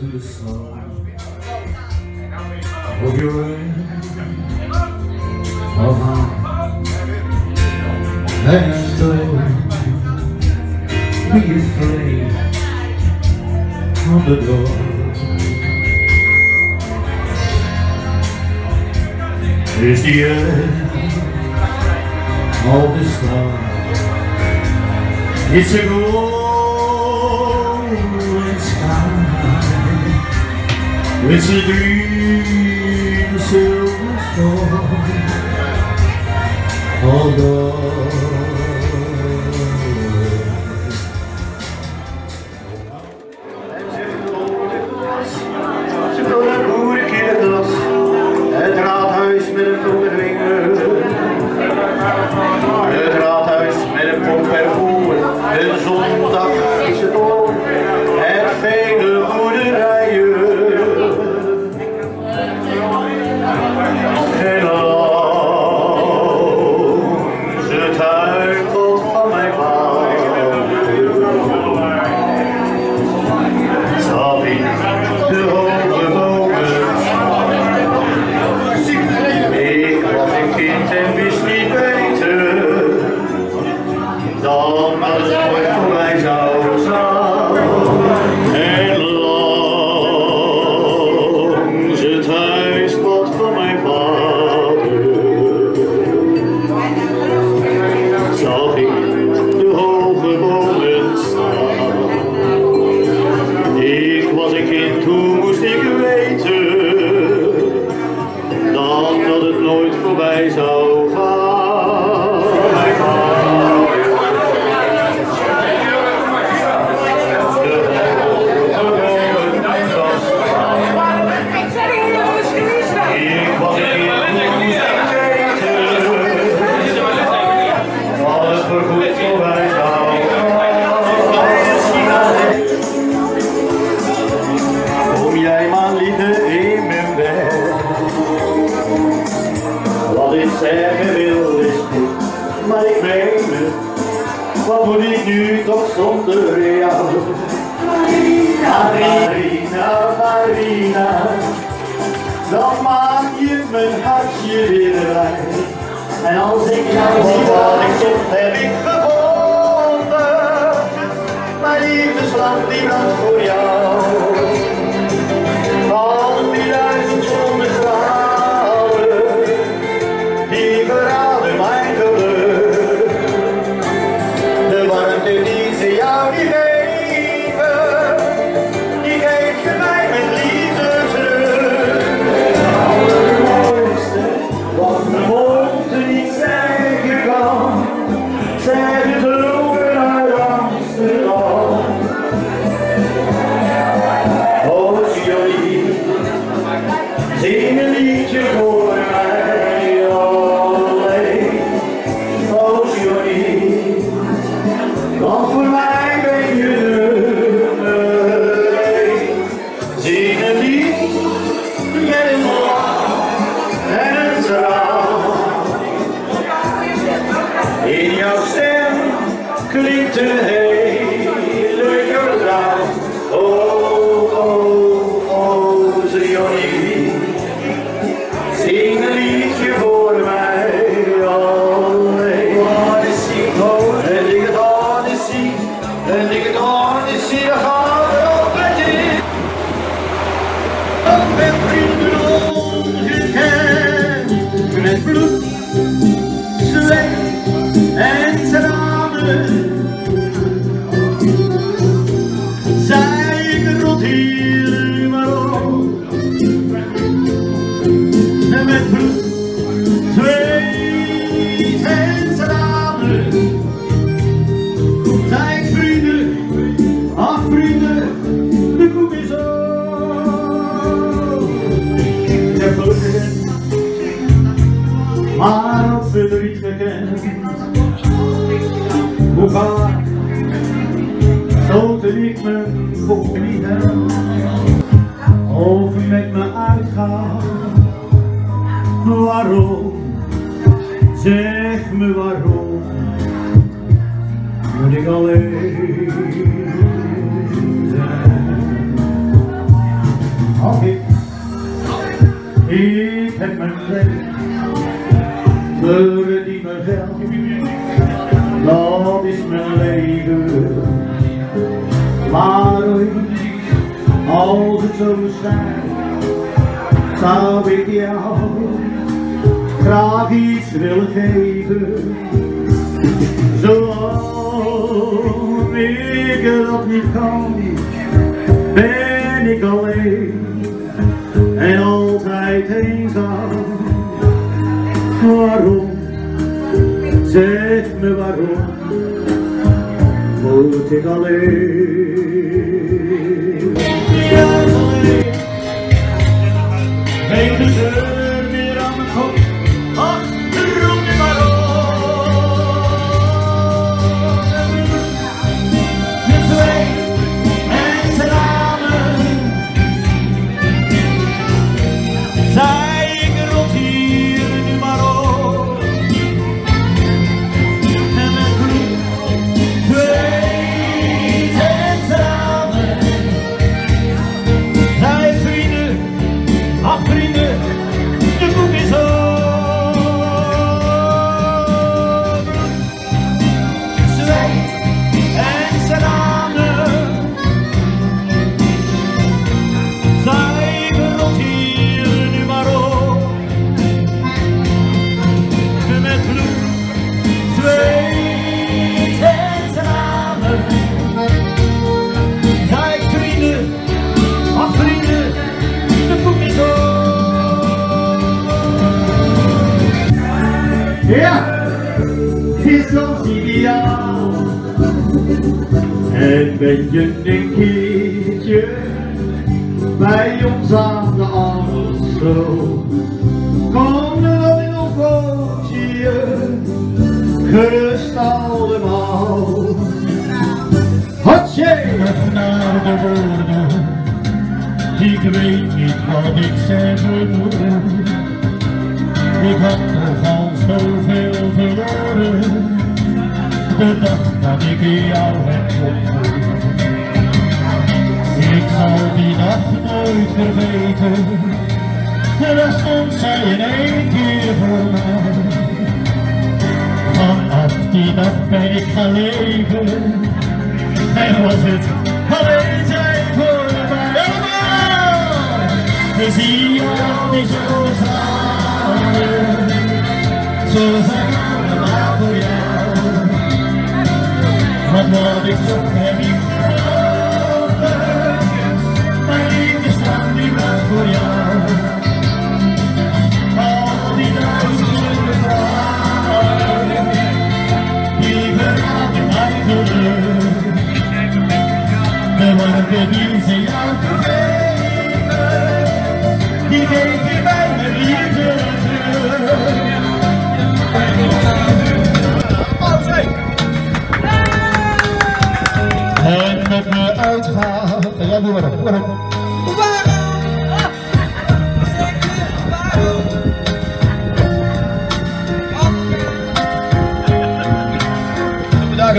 the sun of your of mine and don't be afraid of the door is the end of the storm it's a golden sky With 说好难 zeg me waarom, moet ik alleen zijn. Ik, ik heb mijn plek, verdien mijn geld, dat is mijn leven. Maar ooit, als het zo zijn, zou ik jou graag iets willen geven. Zolang ik dat niet kan, ben ik alleen en altijd eenzaam. Waarom? Zeg me waarom moet ik alleen? Ben je een keertje bij ons aan de Amstel. Kom dan in ons bootje, gerust allemaal. Hotje! naar de woorden. Ik weet niet wat ik zeggen moet. Ik had nogal zoveel verloren. De dag dat ik jou heb vergeten. Daar stond zij in één keer voor mij. Vanaf die nacht ben ik gaan leven. En was het alleen zijn voor mij. We zien jou niet zo samen. Zo zijn allemaal voor jou. Wat heb ik Goiás Heb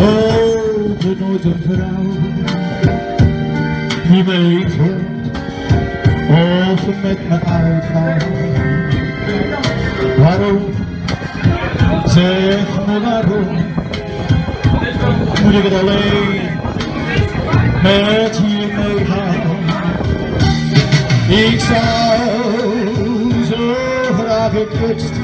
ook nooit een vrouw die weet of met me uitgaat. Waarom? Zeg me waarom moet ik het alleen met je meegaan? Ik zou zo graag gekust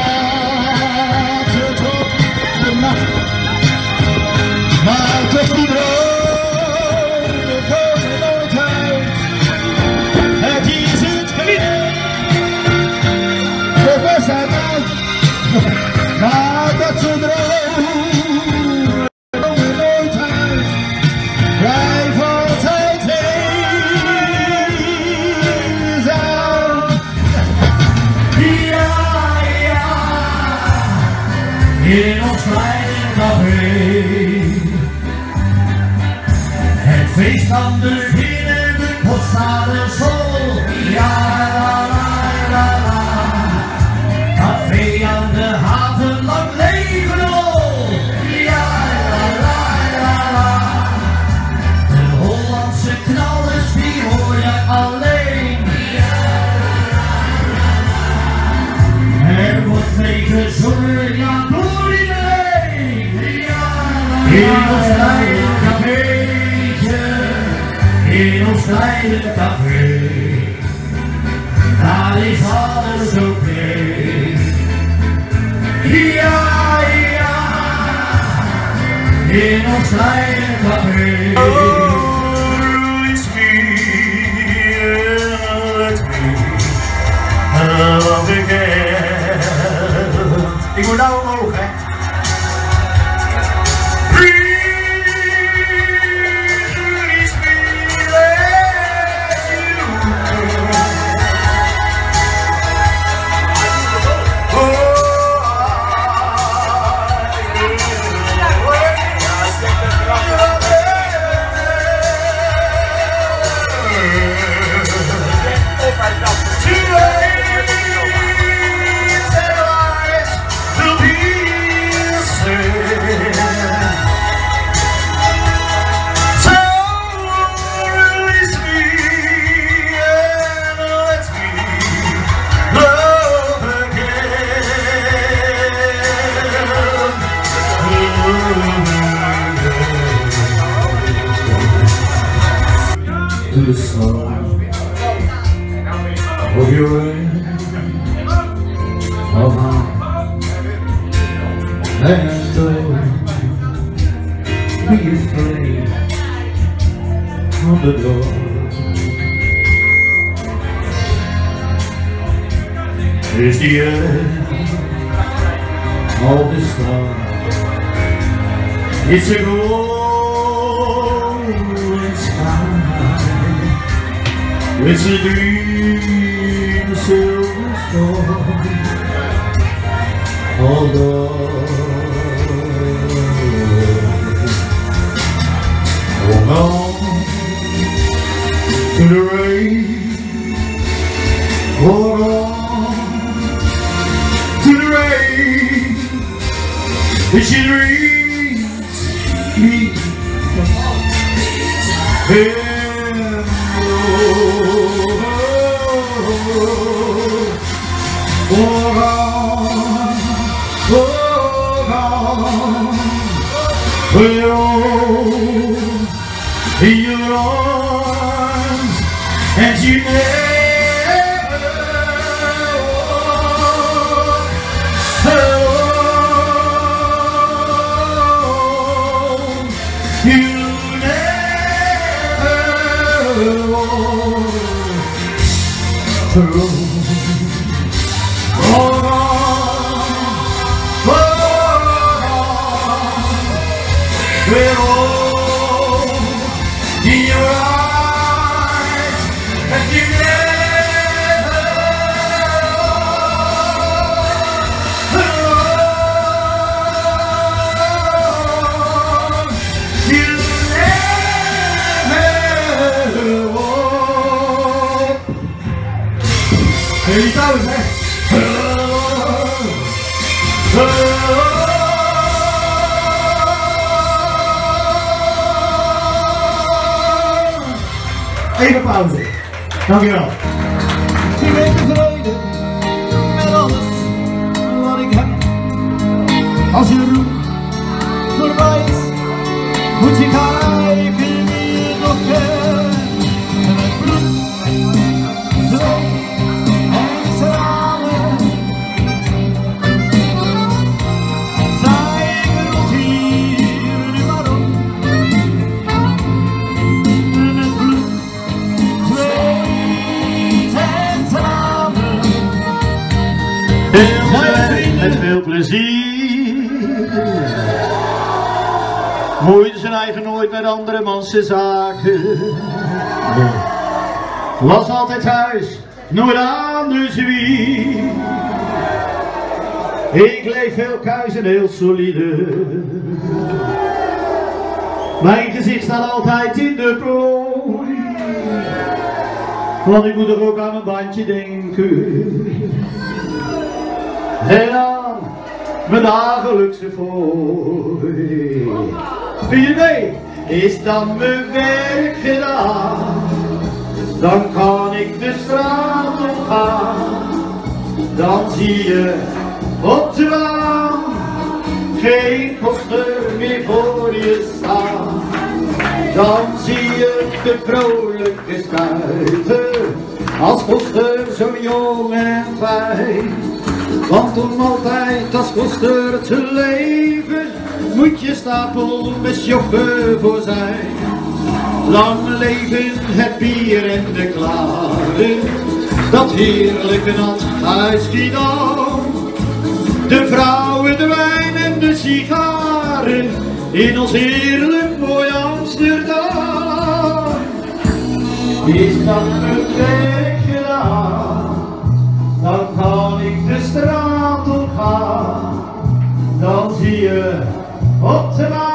slave in. That is all that okay. Yeah, yeah. In a slave in love again. Tinggal To the song of your end, of mine, and don't be afraid of the door. Is the end of this song. It's a golden sky. It's a dream, silver storm. Although Hold on, hold on, in through. Oh, Even pauze. Dankjewel. Ik ben tevreden met alles wat ik heb. Als je roep voorbij is, moet je kijken wie nog kent. Plezier. Moeite zijn eigen nooit met andere mensen zaken. Was altijd thuis, nooit anders wie. Ik leef heel kuis en heel solide. Mijn gezicht staat altijd in de plooi. Want ik moet er ook aan een bandje denken. En aan mijn dagelijkse fooi. Vind je mee? Is dan mijn werk gedaan? Dan kan ik de straat op gaan. Dan zie je op de baan geen koster weer voor je staan. Dan zie je de vrolijke stuiter, als koster zo jong en fijn. Want om altijd als koster te leven, moet je stapel met voor zijn. Lang leven het bier en de klaren, dat heerlijke nat uit. De vrouwen, de wijn en de sigaren, in ons heerlijk mooi Amsterdam. Is dat mijn werk gedaan, dan kan ik de straat それ